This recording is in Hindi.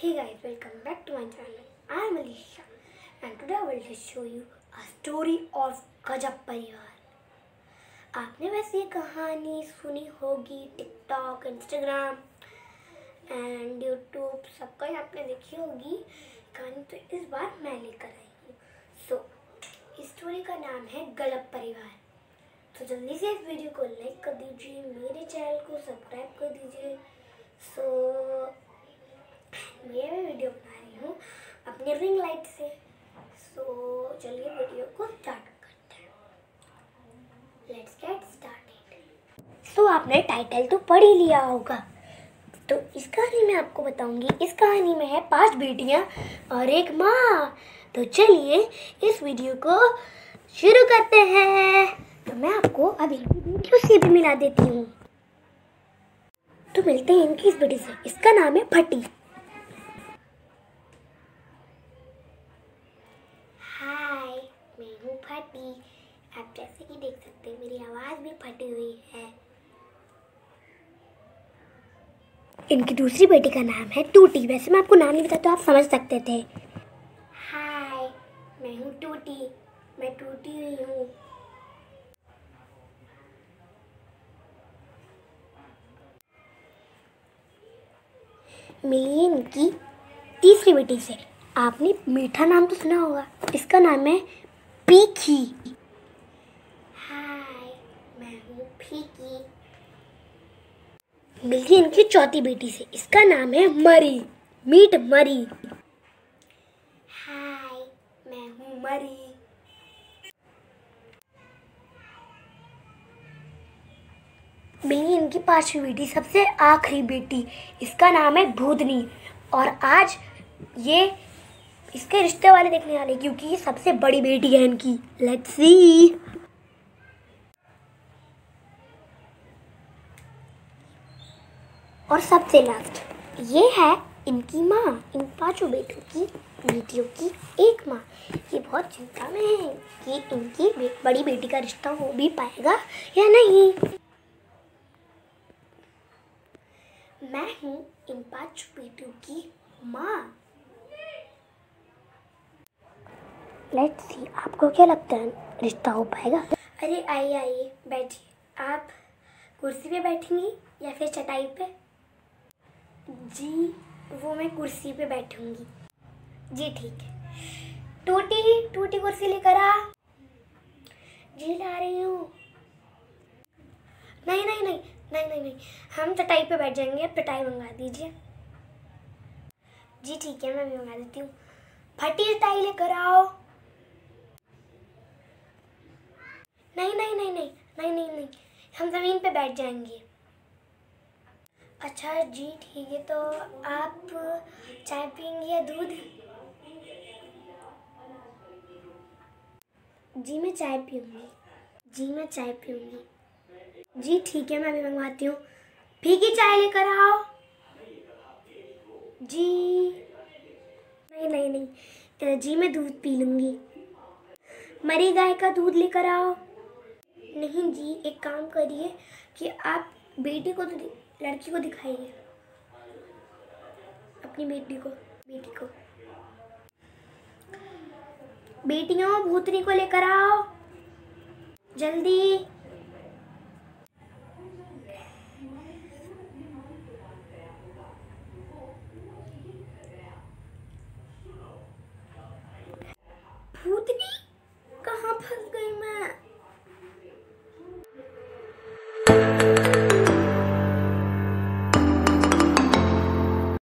Hey guys, welcome back to my channel. I am Alicia and today I will just show you a story of गजब परिवार आपने वैसे ये कहानी सुनी होगी टिकटॉक इंस्टाग्राम एंड यूट्यूब सब कहीं आपने देखी होगी। कहानी तो इस बार मैं लेकर आई हूँ। सो इस स्टोरी का नाम है गजब परिवार तो जल्दी से इस वीडियो को लाइक कर दीजिए मेरे चैनल को सब्सक्राइब कर दीजिए। सो मैं वीडियो बना रही हूँ अपने रिंग लाइट से। सो चलिए वीडियो को स्टार्ट करते हैं। लेट्स गेट स्टार्टेड सो आपने टाइटल तो पढ़ ही लिया होगा। तो इस कहानी में आपको बताऊँगी, इस कहानी में है पाँच बेटियाँ और एक माँ। तो चलिए इस वीडियो को शुरू करते हैं। तो मैं आपको अभी वीडियो से भी मिला देती हूँ? तो मिलते हैं इनकी इस बेटी से। इसका नाम है फटी। फटी हुई है। इनकी दूसरी बेटी का नाम है टूटी। वैसे मैं आपको नाम नहीं बताता तो आप समझ सकते थे। हाय, मैं हूँ टूटी। मैं टूटी हुई हूँ। मिली इनकी तीसरी बेटी से। आपने मीठा नाम तो सुना होगा। इसका नाम है पीखी हाय मैं फीकी मिली इनकी चौथी बेटी से। इसका नाम है मरी। मीट मरी। हाय, मैं हूँ मरी। मिली इनकी पांचवी बेटी, सबसे आखिरी बेटी। इसका नाम है भूदनी और आज ये इसके रिश्ते वाले देखने वाले क्योंकि ये सबसे बड़ी बेटी है इनकी। लेट्स सी और सबसे लास्ट ये है इनकी माँ इन पाँचों बेटों की बेटियों की एक माँ। ये बहुत चिंता में है कि इनकी बे, बड़ी बेटी का रिश्ता हो भी पाएगा या नहीं। मैं हूँ इन पाँच बेटियों की माँ। लेट्स सी आपको क्या लगता है? रिश्ता हो पाएगा? अरे आइए आइए बैठिए। आप कुर्सी पे बैठेंगी या फिर चटाई पे? जी वो मैं कुर्सी पे बैठूँगी जी ठीक है टूटी टूटी कुर्सी लेकर आ जी ला रही हूँ नहीं नहीं नहीं नहीं नहीं नहीं हम चटाई पे बैठ जाएँगे चटाई मंगा दीजिए जी ठीक है मैं भी मंगा देती हूँ फटी चटाई लेकर आओ नहीं नहीं नहीं नहीं नहीं नहीं नहीं हम ज़मीन पे बैठ जाएँगे अच्छा जी, ठीक है तो आप चाय पियेंगे या दूध? जी, मैं चाय पीऊँगी। जी, मैं चाय पीऊँगी। जी, ठीक है, मैं भी मंगवाती हूँ। फीकी चाय लेकर आओ। जी। नहीं नहीं नहीं। जी, मैं दूध पी लूँगी। मरी गाय का दूध लेकर आओ। नहीं जी, एक काम करिए कि आप बेटी को तो लड़की को दिखाइए अपनी बेटी को बेटी को। बेटियों भूतनी को लेकर आओ। जल्दी।